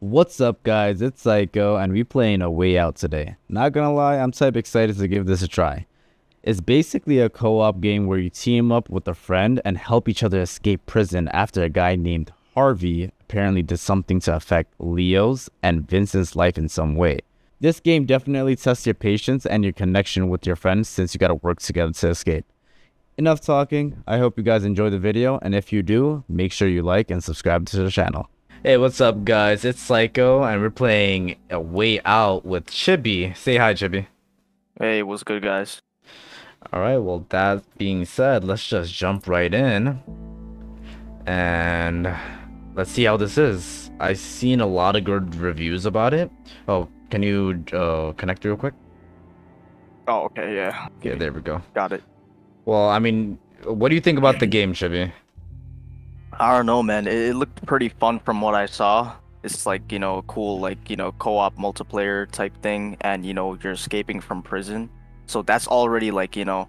What's up guys, it's Psycho and we're playing A Way Out today. Not gonna lie, I'm type excited to give this a try. It's basically a co-op game where you team up with a friend and help each other escape prison after a guy named Harvey apparently did something to affect Leo's and Vincent's life in some way. This game definitely tests your patience and your connection with your friends since you gotta work together to escape. Enough talking, I hope you guys enjoy the video and if you do, make sure you like and subscribe to the channel. Hey, what's up, guys? It's Psycho, and we're playing A Way Out with Chibi. Say hi, Chibi. Hey, what's good, guys? Alright, well, that being said, let's just jump right in. And let's see how this is. I've seen a lot of good reviews about it. Oh, can you uh, connect real quick? Oh, okay, yeah. Okay, there we go. Got it. Well, I mean, what do you think about the game, Chibi? I don't know, man. It, it looked pretty fun from what I saw. It's like, you know, a cool, like, you know, co op multiplayer type thing, and, you know, you're escaping from prison. So that's already, like, you know,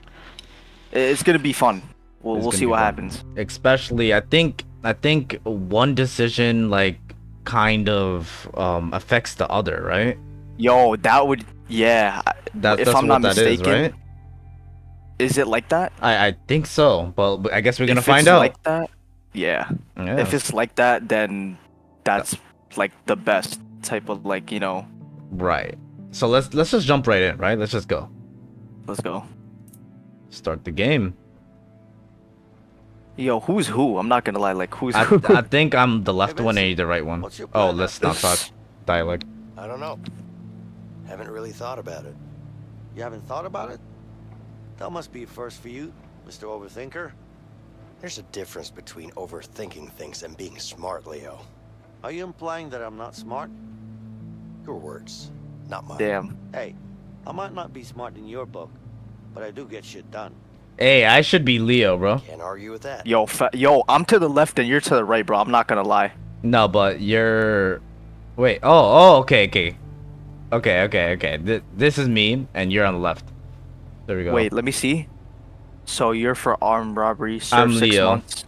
it- it's gonna be fun. We'll, we'll see what fun. happens. especially i think i think one decision like kind of um affects the other right Yo, that would, yeah. That, If that's I'm not that is, mistaken, right Is it like that? i i think so but, but i guess we're gonna find out like that, yeah. yeah. If it's like that, then that's like the best type of, like, you know, right so let's let's just jump right in right let's just go let's go. start the game Yo, who's who? I'm not gonna lie, like, who's i, who? I think i'm the left Hey, one and you're the right one. what's your Oh, plan let's now? not talk dialect I don't know. Haven't really thought about it. You haven't thought about it? That must be a first for you, Mr. Overthinker. There's a difference between overthinking things and being smart, Leo. Are you implying that I'm not smart? Your words, not mine. Damn. Hey, I might not be smart in your book, but I do get shit done. hey i should be leo bro Can't argue with that. Yo, fa- yo, I'm to the left and you're to the right, bro. I'm not gonna lie. no but you're wait oh oh okay okay okay okay okay Th- this is me and you're on the left there we go Wait, let me see. So you're for armed robbery, serve I'm six Leo. months.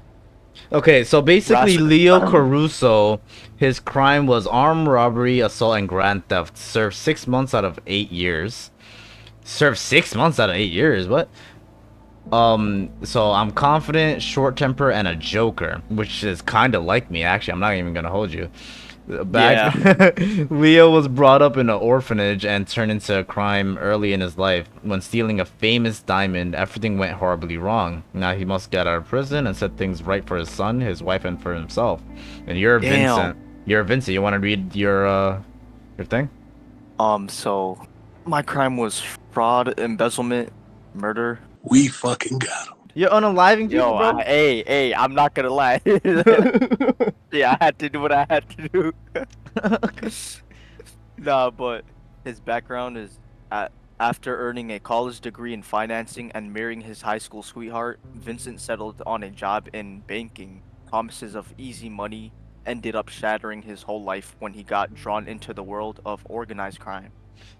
Okay, so basically Leo Caruso, his crime was armed robbery, assault, and grand theft. Served six months out of eight years. Served six months out of eight years. What? Um. So I'm confident, short temper, and a joker, which is kind of like me. Actually, I'm not even gonna hold you. Back, Leo was brought up in an orphanage and turned into a crime early in his life. When stealing a famous diamond, everything went horribly wrong. Now he must get out of prison and set things right for his son, his wife, and for himself. And you're Damn. Vincent. You're Vincent. You want to read your uh your thing? Um, so my crime was fraud, embezzlement, murder. We fucking got him. You're unaliving people, Yo, bro. I, hey, hey, I'm not gonna lie. yeah, I had to do what I had to do. nah, but his background is at, after earning a college degree in financing and marrying his high school sweetheart, Vincent settled on a job in banking. Promises of easy money ended up shattering his whole life when he got drawn into the world of organized crime.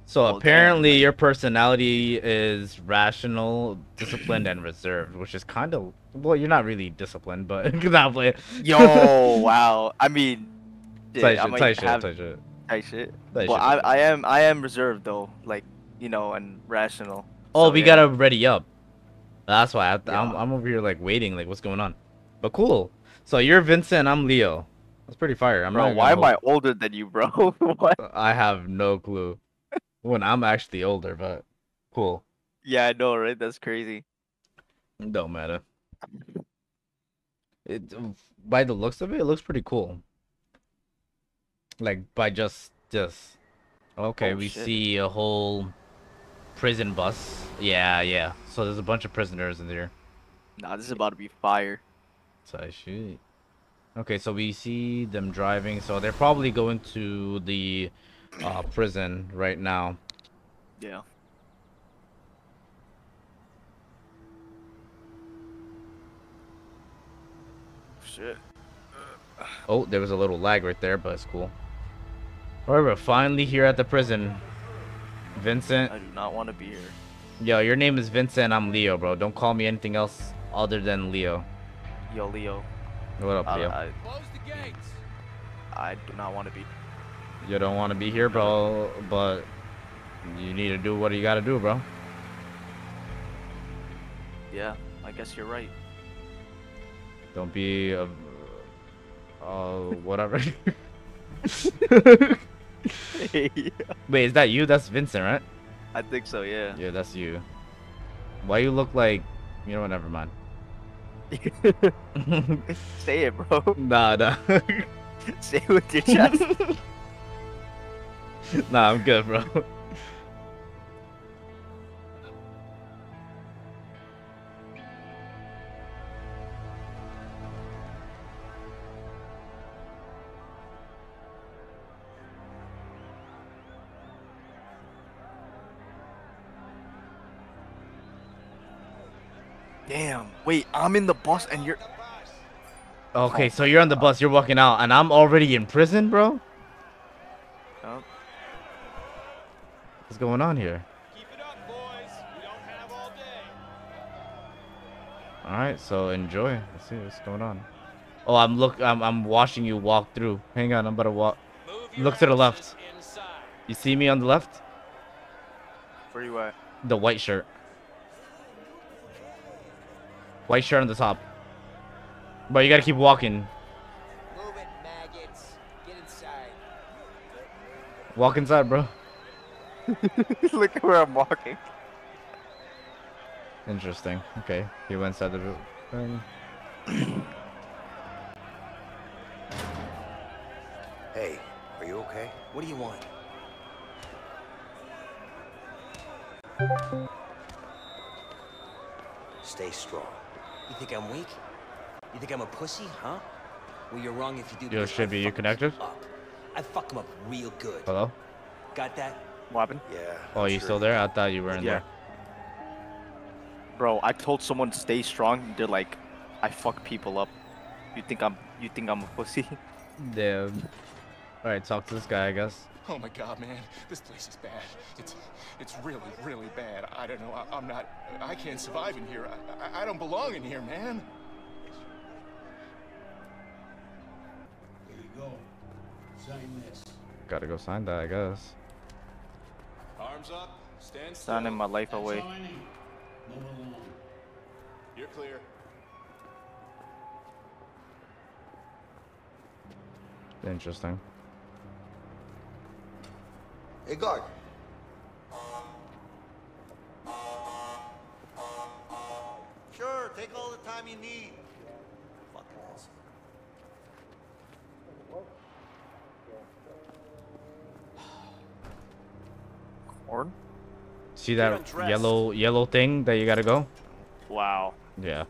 So Well, damn, apparently like- your personality is rational, disciplined, and reserved, which is kind of well, you're not really disciplined, but not play. Yo, wow. I mean, yeah, tight I shit, tight shit, tight shit. tight shit. tight Well, shit. I, I am I am reserved though, like you know, and rational. oh, so, we yeah. gotta ready up. That's why I, I'm Yeah. I'm over here like waiting, like what's going on? But cool. So you're Vincent, I'm Leo. That's pretty fire. I'm Bro, not. why am I older than you, bro? what? I have no clue. When I'm actually older, but cool. Yeah, I know, right? That's crazy. Don't matter. It by the looks of it, it looks pretty cool. Like by just just okay, Oh, we shit. see a whole prison bus. Yeah, yeah. So there's a bunch of prisoners in there. Nah, this is about to be fire. So I shoot. Okay, so we see them driving. So they're probably going to the uh, prison right now. Yeah. Shit. Oh, there was a little lag right there, but it's cool. Alright, we're finally here at the prison. Vincent, I do not want to be here. yo, your name is Vincent. I'm Leo, bro. Don't call me anything else other than Leo. Yo, Leo. What up, I, Leo? I, I do not want to be. You don't want to be here, bro, but you need to do what you gotta do, bro. Yeah, I guess you're right. Don't be a, uh, whatever. Wait, is that you? That's Vincent, right? I think so, yeah. Yeah, that's you. Why you look like, you know what? Never mind. Say it, bro. nah, nah, Say it with your chest. Nah. I'm good, bro. Damn. Wait, I'm in the bus and you're. Okay, so you're on the bus, you're walking out, and I'm already in prison, bro. Oh, What's going on here? Keep it up, boys. We don't have all day. All right, so enjoy. Let's see what's going on. Oh, I'm look. I'm I'm watching you walk through. Hang on, I'm about to walk. Look to the left. Inside. You see me on the left? where you at? The white shirt. White shirt on the top. But you gotta keep walking. Move it, maggots. Get inside. Walk inside, bro. Look at where I'm walking. Interesting. Okay, he went inside the room. Um, hey, are you okay? What do you want? Stay strong. You think I'm weak? You think I'm a pussy, huh? Well, you're wrong if you do. Yo, because I Chibi, you fuck 'em connected? Up. I fuck him up real good. Hello? Got that? What happened? Yeah. Oh, you sure still there? I thought you were in Yeah. Bro, I told someone to stay strong. They're like, I fuck people up. You think I'm you think I'm a pussy? Damn. Alright, talk to this guy, I guess. Oh my god, man. This place is bad. It's it's really, really bad. I don't know. I, I'm not. I can't survive in here. I, I, I don't belong in here, man. There you go. Sign this. Gotta go sign that, I guess. Arms up. Stand still. Signing my life away. all I need. Move along. You're clear. Interesting. Hey, guard. Sure, take all the time you need. Fucking asshole. Corn? See that yellow yellow thing that you gotta go? Wow. Yeah.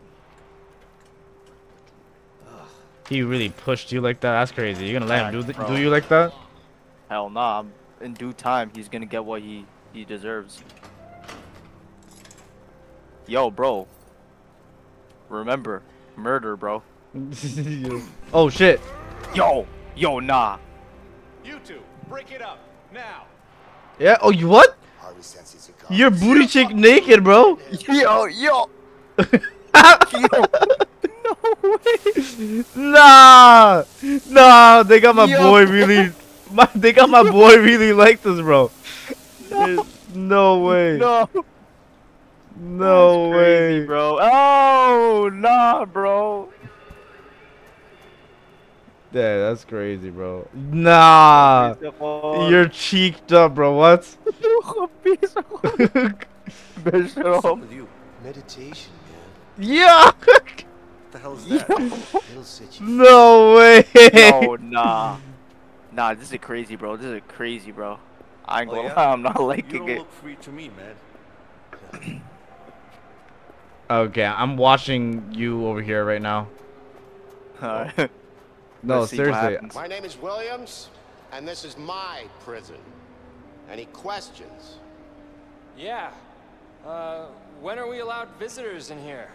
He really pushed you like that? That's crazy. You gonna let him do, th- Bro. do you like that? Hell nah. I'm- In due time, he's gonna get what he he deserves. Yo, bro. Remember, murder, bro. oh shit. Yo, yo, nah. You two, break it up now. Yeah. Oh, you what? Harvey senses a gun. You're booty cheek naked, bro. Yo, yo. no way. Nah, nah. They got my Yo. boy really. My, they got my boy really like this, bro. There's no way. No. No way. bro. Oh, nah, bro. Yeah, that's crazy, bro. Nah. You're cheeked up, bro. What? What's up with you? Meditation, man. yeah. What the hell is that? It'll set you no way. no, nah. Nah, this is crazy, bro. This is crazy, bro. I ain't Oh, gonna yeah? lie, I'm not You liking don't it. look free to me, man. Okay, I'm watching you over here right now. Alright. No, Let's seriously. My name is Williams, and this is my prison. Any questions? Yeah. Uh, when are we allowed visitors in here?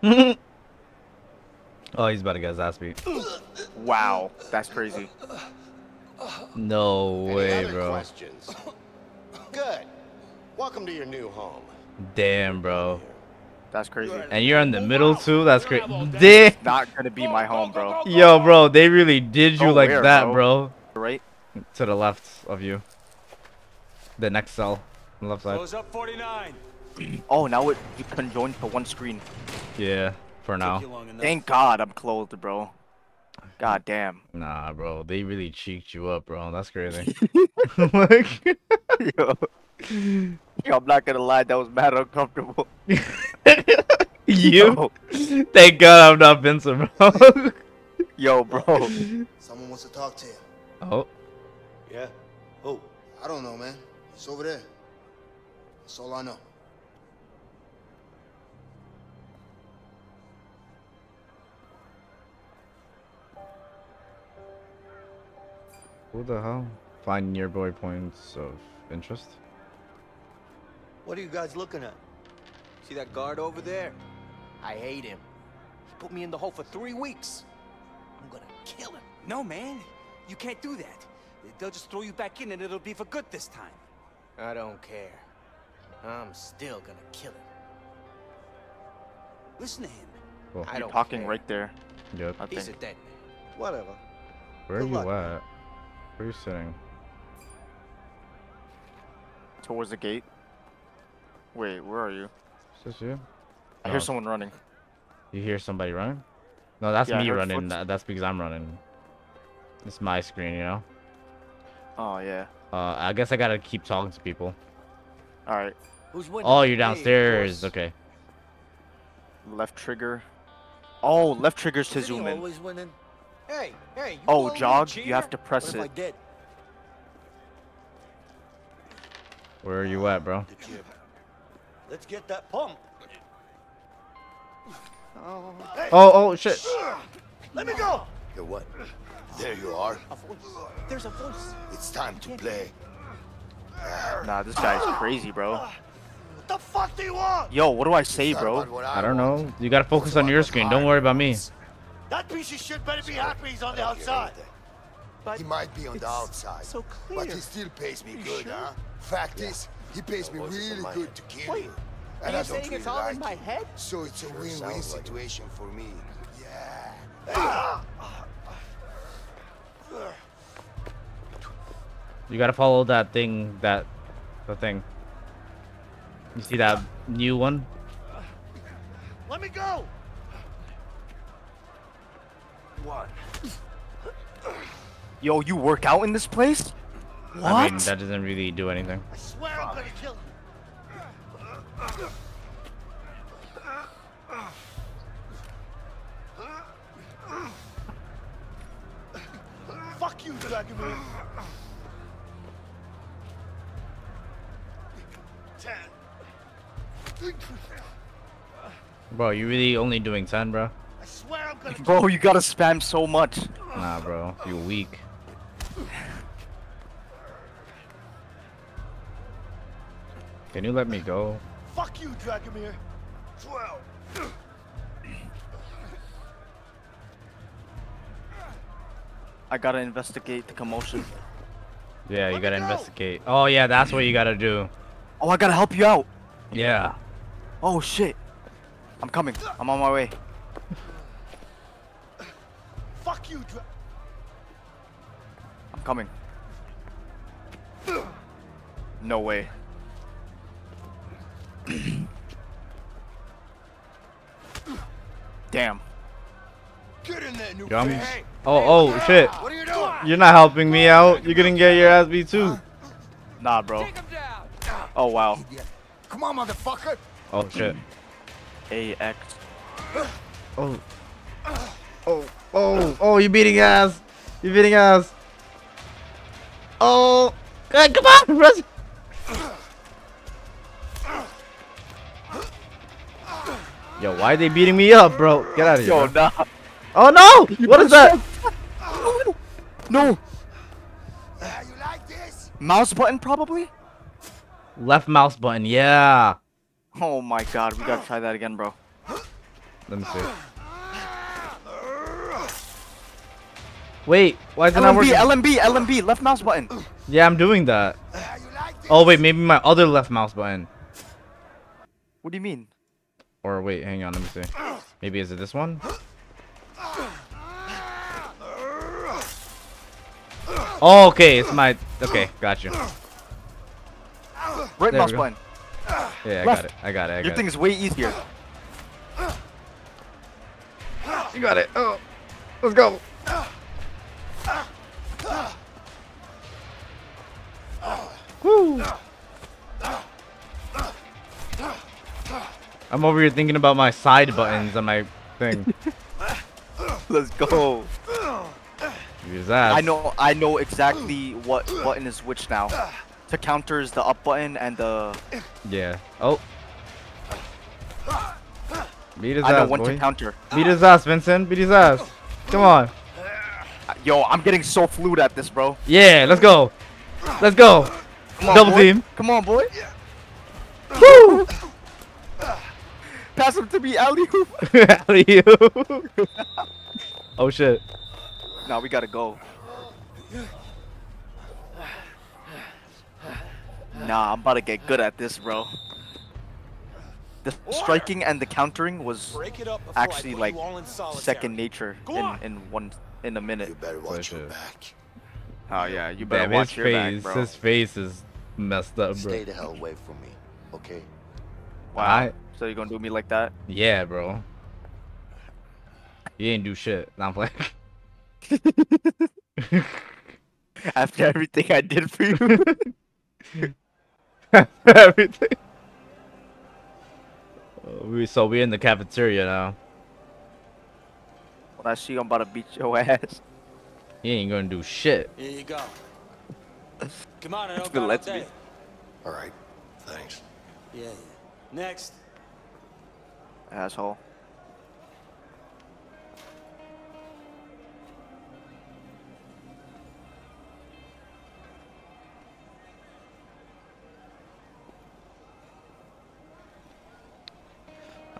oh, he's about to get his ass beat. wow, that's crazy. No Any way, other bro. questions? Good. Welcome to your new home. Damn, bro. That's crazy. And you're in the middle too. That's great. Damn. Not gonna be my home, bro. Yo, bro, they really did you Go like where, that, bro? bro. Right? To the left of you. The next cell, on the left side. Close up 49. Oh, now it you conjoined to one screen. Yeah, for now. Thank God I'm clothed, bro. God damn. Nah, bro, they really cheeked you up, bro. That's crazy. like, Yo. Yo, I'm not gonna lie, that was mad uncomfortable. you? Thank God I'm not Vincent, bro. Yo, bro. Someone wants to talk to you. oh, Yeah? Who? I don't know, man. It's over there. That's all I know. who the hell? Find nearby points of interest. What are you guys looking at? See that guard over there? I hate him. He put me in the hole for three weeks. I'm gonna kill him. No, man. You can't do that. They'll just throw you back in and it'll be for good this time. I don't care. I'm still gonna kill him. Listen to him. Cool. I You're don't talking care. right there, Yep. I He's a think. dead man. Whatever. Where are you luck. at? Where are you sitting? Towards the gate. Wait, where are you? Is this you? I Oh. hear someone running. You hear somebody running? No, that's Yeah, me running. footsteps. That's because I'm running. It's my screen, you know? Oh, yeah. Uh, I guess I gotta keep talking to people. Alright. Who's winning? Oh, you're downstairs. course. Okay. Left trigger. Oh, left trigger's to zoom in. always? Hey, hey, you Oh, jog? You have to press What if I it. Where are you at, bro? The gym. Let's get that pump. Hey, Oh, oh, shit. let me go. Here, what? There you are. There's a voice. It's time to play. Nah, this guy's crazy, bro. What the fuck do you want? Yo, what do I say, bro? about I don't want. know. You gotta focus on your screen. Don't worry about me. That piece of shit better be happy he's on the I don't hear outside. anything. He might be on the outside, so but he still pays me good, huh? Fact is, he pays me voice is in really good to kill Wait, you. Are And you I don't saying really it's all like in my you. head? So it's a win-win sounds like it. situation for me. Yeah. You gotta follow that thing. That, the thing. You see that new one? Let me go. One. Yo, you work out in this place? What? I mean, that doesn't really do anything. I swear I'm gonna kill you. Fuck you, Dragomir. Ten. Bro, you really only doing 10, bro? I swear I'm gonna Bro, you gotta spam so much. Nah, bro. You're weak. Can you let me go? Fuck you, Dragomir. Twelve. I gotta investigate the commotion. Yeah, you Let gotta go. investigate. Oh, yeah, that's what you gotta do. Oh, I gotta help you out. Yeah. Oh shit. I'm coming. I'm on my way. Fuck you, Dra- I'm coming. No way. Damn. Get in there, new Yo, I'm- Oh, oh, shit. What are you doing? You're not helping me out. You're gonna get your ass beat too. Nah, bro. Take him down. Oh wow. Come on, motherfucker. Oh, shit. AX. Oh. Oh, oh, oh, you're beating ass. You're beating ass. Oh. God, come on, Russ. Yo, why are they beating me up, bro? Get out of here. Yo, bro. nah. Oh no! What is that? No. Ah, you like this? Mouse button probably? Left mouse button, yeah. Oh my god, we gotta try that again, bro. Let me see. Wait, why is it not LMB, working? LMB, LMB, left mouse button. Yeah, I'm doing that. You like? Oh wait, maybe my other left mouse button. What do you mean? Or wait, hang on, let me see. Maybe is it this one? Oh, okay, it's my. Okay, got you. Right mouse button. Yeah, I Left. got it. I got it. I Your got thing it. is way easier. You got it. Oh, let's go. Woo. I'm over here thinking about my side buttons on my thing. Let's go. Use that. I know I know exactly what button is which now. To counter is the up button and the Yeah. Oh. Beat his I know ass, when boy. to counter. Beat his ass, Vincent. Beat his ass. Come on. Yo, I'm getting so fluid at this, bro. Yeah, let's go. Let's go. On, Double boy. team. Come on, boy. Woo! Pass him to me, alley hoop. Alley-oop. oh shit. Now we gotta go. Nah, I'm about to get good at this, bro. The striking and the countering was Break it up before I actually like you all in solitary. second nature in, in one in a minute. You better watch your back. Oh yeah, you better Damn, watch his your face. back, bro. His face is messed up, bro. Stay the hell away from me, okay? Wow. Alright. So you gonna do me like that? Yeah, bro. You ain't do shit. Nah, I'm playing. After everything I did for you. Everything. Uh, we so we're in the cafeteria now. when I see you, I'm about to beat your ass. He ain't gonna do shit. Here you go. Come on, I don't got let's be- day. All right, thanks. Yeah, yeah. Next. Asshole.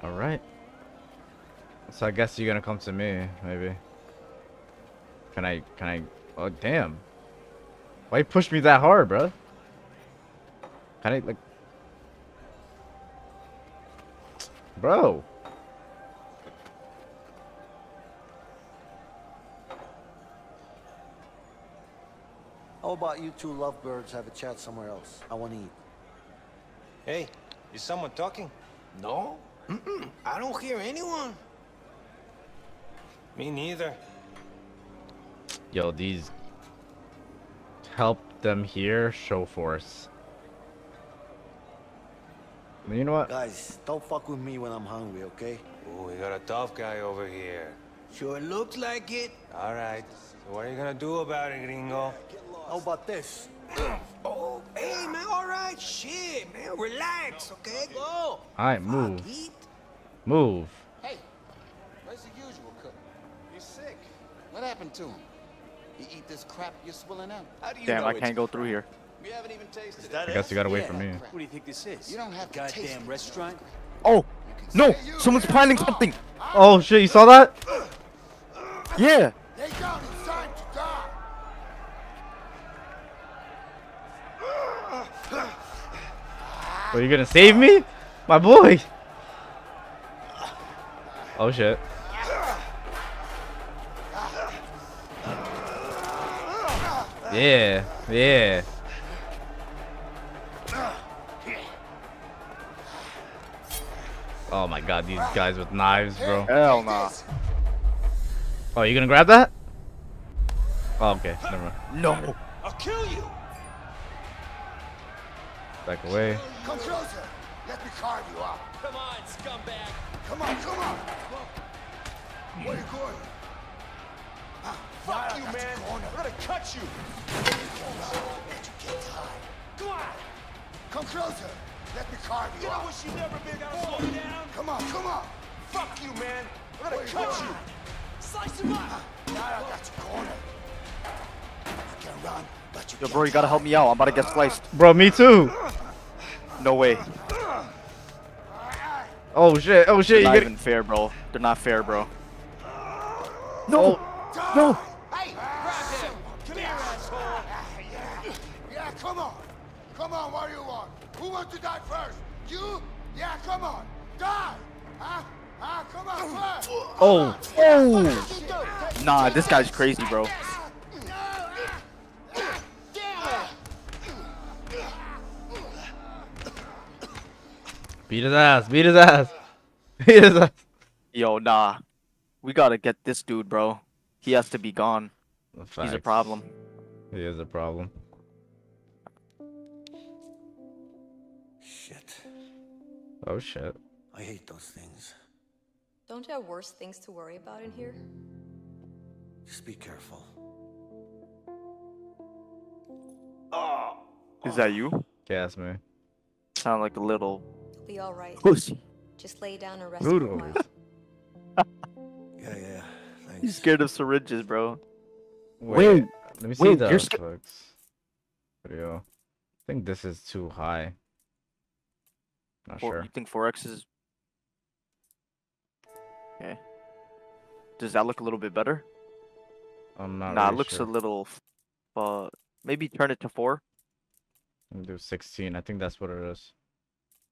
All right. So I guess you're gonna come to me, maybe. Can I? Can I? Oh damn! Why you push me that hard, bro? Can I like? Bro. How about you two lovebirds have a chat somewhere else? I want to eat. Hey, is someone talking? No? Mm-mm. I don't hear anyone. Me neither. Yo, these help them here. Show force. You know what? Guys, don't fuck with me when I'm hungry, okay? Ooh, we got a tough guy over here. Sure looks like it. All right. So what are you gonna do about it, gringo? How about this? Oh, hey, man, all right. Shit, man, relax, okay? Go. All right, move, Eat. move. Hey, where's the usual cook? He's sick. What happened to him? You eat this crap you're swilling out? How do you Damn, know I can't go through here. We haven't even tasted I guess you got away wait Yeah. for me. What do you think this is? You don't have to taste Goddamn restaurant? Oh, no! Someone's planning something! Oh, oh shit! You saw that? Yeah! Lay down, it's time to die. Are you gonna save me, my boy? Oh shit! Yeah, yeah. Oh my god, these guys with knives, bro. Hell nah. Oh, you gonna grab that? Oh, okay, never mind. No! I'll kill you. Back away. Come closer. Let me carve you up. Come on, scumbag. Come on, come on. Where are you going? Ah, Fuck you, got man. I'm gonna cut you. Let you get high. Come on. Come closer. Let me carve you You know what you never been before. Slow down. Come on, come on. Fuck you, man. I'm gonna Where cut you. Slice him up. Now I got you cornered. You can run, but you Yo, can't bro, you gotta help me out. I'm about to get sliced. Bro, me too. No way. Oh shit! Oh shit! They're You not get even fair, bro. They're not fair, bro. no. No! Hey, grab him. Come here, asshole. Yeah, yeah, come on. Come on, what do you want? Who wants to die first? You? Come on. Die. Ah, ah, oh. Oh. Nah, this guy's crazy, bro. Beat his ass. Beat his ass. Beat his ass. Yo, nah. We gotta get this dude, bro. He has to be gone. He's a problem. He is a problem. Shit. Oh shit. I hate those things. Don't you have worse things to worry about in here? Just be careful. Ah. Is that you? Gas me. Sound like a little Be alright. pussy. Just lay down and rest for a Noodles. while. Yeah, yeah. Thanks. He's scared of syringes, bro. Wait. Let me see wait, the you're sca- folks. Video. I think this is too high. Not Four, sure. You think 4x is. Okay. Does that look a little bit better? I'm not. nah, really it looks sure. a little. Uh, maybe turn it to 4. Let me do 16. I think that's what it is.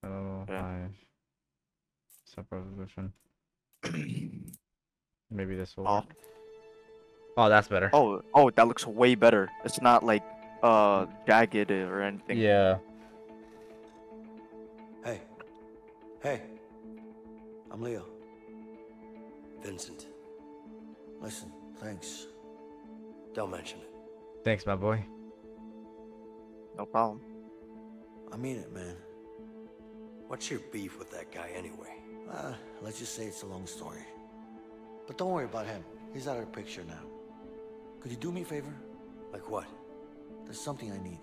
I don't know. Yeah. Separate resolution. Maybe this will. Oh. work. Oh, that's better. Oh, oh, that looks way better. It's not like uh jagged or anything. Yeah. Hey. I'm Leo. Vincent. Listen, thanks. Don't mention it. Thanks, my boy. No problem. I mean it, man. What's your beef with that guy anyway? Uh, let's just say it's a long story. But don't worry about him. He's out of the picture now. Could you do me a favor? Like what? There's something I need.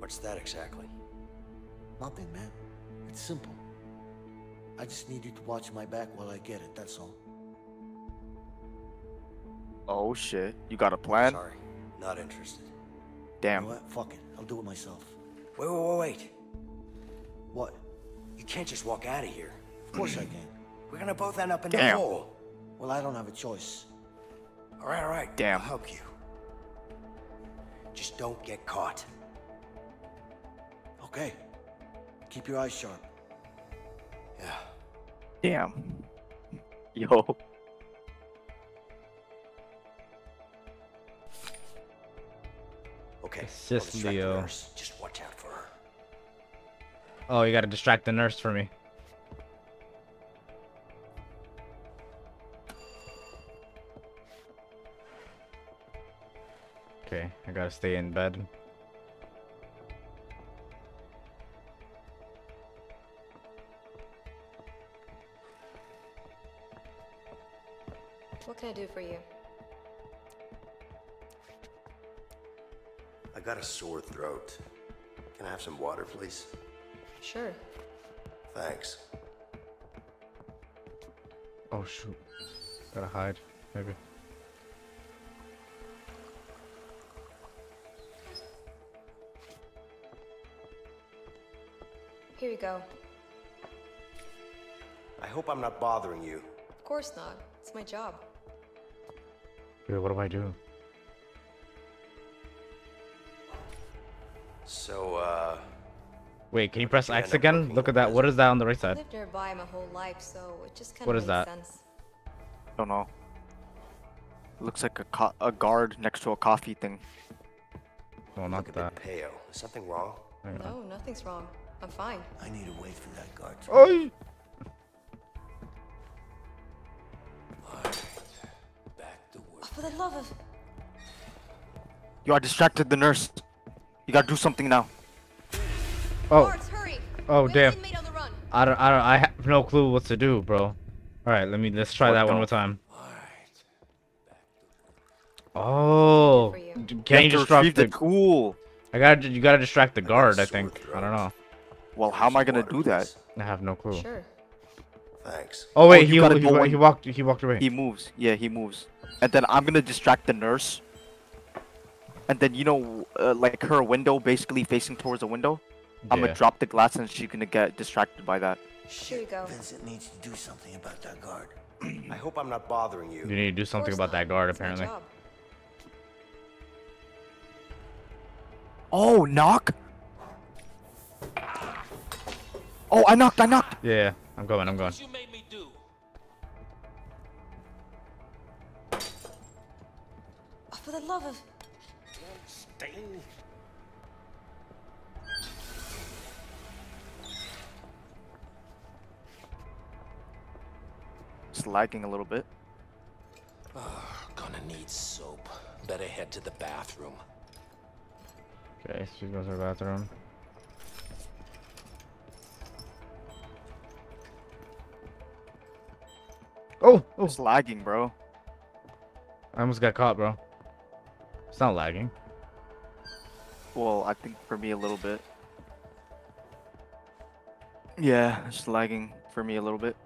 What's that exactly? Nothing, man. It's simple. I just need you to watch my back while I get it, that's all. Oh shit, you got a plan? Sorry, not interested. Damn. You know what? Fuck it. I'll do it myself. Wait, wait, wait, wait. What? You can't just walk out of here. Of course I can. We're gonna both end up in Damn. the hole. Well, I don't have a choice. All right, all right. Damn. I'll help you. Just don't get caught. Okay. Keep your eyes sharp. Yeah. Damn. Yo. Okay. It's I'll just the Leo. nurse. Just watch out for her. Oh, you gotta distract the nurse for me. Okay, I gotta stay in bed. What can I do for you? I got a sore throat. Can I have some water, please? Sure. Thanks. Oh shoot. Gotta hide, maybe. Here you go. I hope I'm not bothering you. Of course not. It's my job. Wait, what do I do? So, uh, Wait, can you press X again? Look at that. What is that on the right I side? lived nearby my whole life, so it just kind What of is makes that? sense. Don't know. Looks like a co- a guard next to a coffee thing. Oh, not look a bit that. pale. Is something wrong? No, nothing's wrong. I'm fine. I need to wait for that guard to... for the love of... You are distracted the nurse. You gotta do something now. Oh, Guards, hurry! oh, We damn. an on the run. I don't, I don't, I have no clue what to do, bro. All right, let me let's try What that one more time. Oh, For you. You can have you to distract retrieve the? the tool. I gotta, you gotta distract the guard. I sore think. I don't know. Well, how am I gonna do that? I have no clue. Sure. Thanks. Oh wait, you he, gotta he, go wa- he walked, he walked away. He moves. Yeah, he moves. And then I'm gonna distract the nurse. And then you know, uh, like her window basically facing towards the window. Yeah. I'm gonna drop the glass and she's gonna get distracted by that. Here you go. Vincent needs to do something about that guard. I hope I'm not bothering you. You need to do something about that guard, apparently. Oh, knock. Oh, I knocked. I knocked. Yeah, I'm going, I'm going. Oh, for the love of... Stain. It's lagging a little bit. Oh, gonna need soap. Better head to the bathroom. Okay, she goes to the bathroom. Oh, oh, It's lagging, bro. I almost got caught, bro. It's not lagging. Well, I think for me a little bit. Yeah, it's lagging for me a little bit.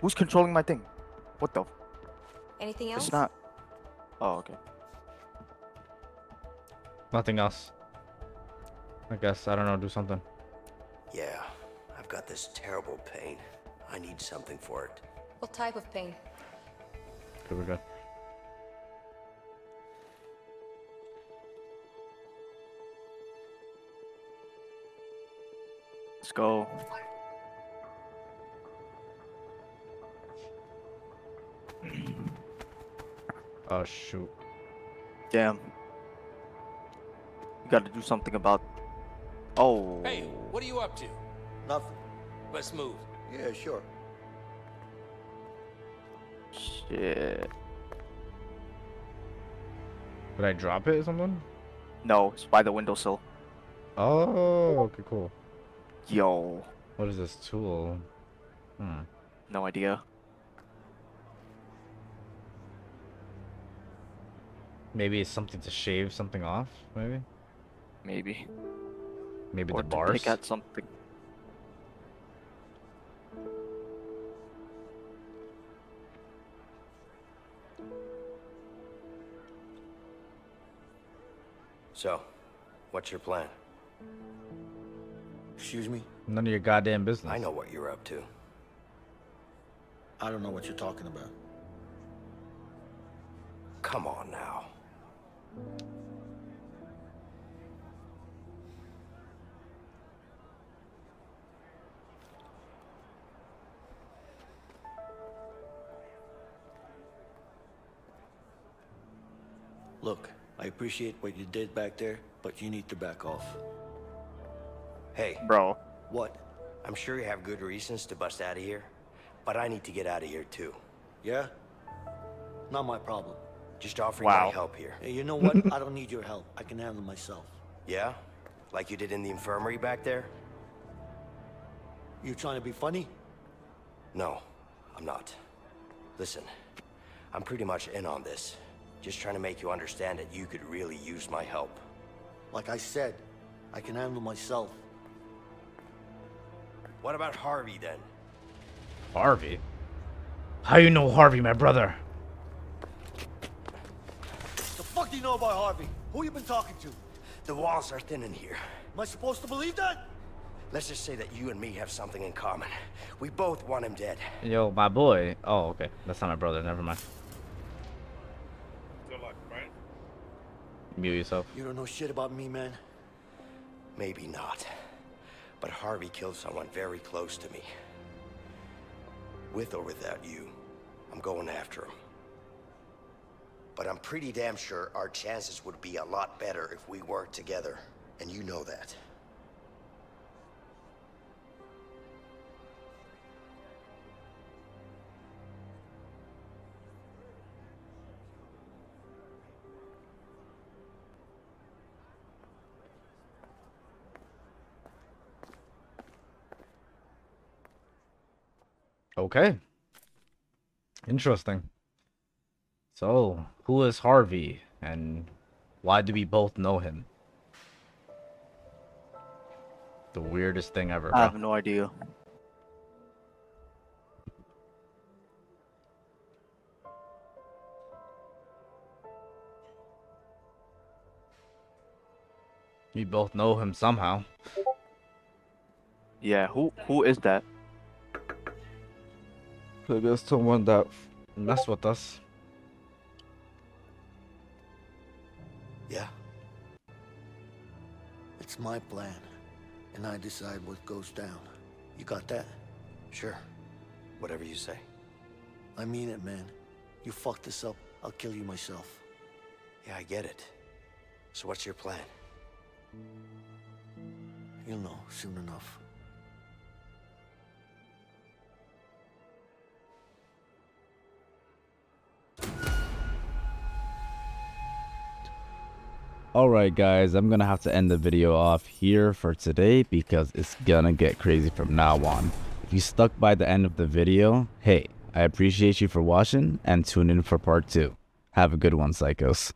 Who's controlling my thing? What the? Anything else? It's not. Oh, okay. Nothing else. I guess, I don't know, do something. Yeah, I've got this terrible pain. I need something for it. What type of pain? Okay, we're good. Let's go. Oh, shoot. Damn. You gotta do something about. Oh. Hey, what are you up to? Nothing. Let's move. Yeah, sure. Shit. Did I drop it or something? No, it's by the windowsill. Oh, okay, cool. Yo. What is this tool? Hmm. No idea. Maybe it's something to shave something off, maybe? Maybe. Maybe or the bars? pick at something. So, what's your plan? Excuse me? None of your goddamn business. I know what you're up to. I don't know what you're talking about. Come on now. Look, I appreciate what you did back there, but you need to back off. Hey, Bro. What? I'm sure you have good reasons to bust out of here, but I need to get out of here too. Yeah? Not my problem. Just offering Wow. my help here. Hey, you know what? I don't need your help. I can handle myself. Yeah? Like you did in the infirmary back there? You trying to be funny? No, I'm not. Listen, I'm pretty much in on this. Just trying to make you understand that you could really use my help. Like I said, I can handle myself. What about Harvey then? Harvey? How you know Harvey, my brother? The fuck do you know about Harvey? Who you been talking to? The walls are thin in here. Am I supposed to believe that? Let's just say that you and me have something in common. We both want him dead. Yo, my boy. Oh, okay. That's not my brother. Never mind. Good luck, right? Mute yourself. You don't know shit about me, man. Maybe not. But Harvey killed someone very close to me. With or without you, I'm going after him. But I'm pretty damn sure our chances would be a lot better if we worked together. And you know that. Okay. Interesting. So, who is Harvey and why do we both know him? The weirdest thing ever. I have no idea. We both know him somehow. Yeah, who who is that? I guess someone that messed with us. Yeah. It's my plan, and I decide what goes down. You got that? Sure. Whatever you say. I mean it, man. You fuck this up, I'll kill you myself. Yeah, Yeah, I get it. So what's your plan? You'll know soon enough. Alright guys, I'm gonna have to end the video off here for today because it's gonna get crazy from now on. If you stuck by the end of the video, hey, I appreciate you for watching and tune in for part 2. Have a good one, Psychos.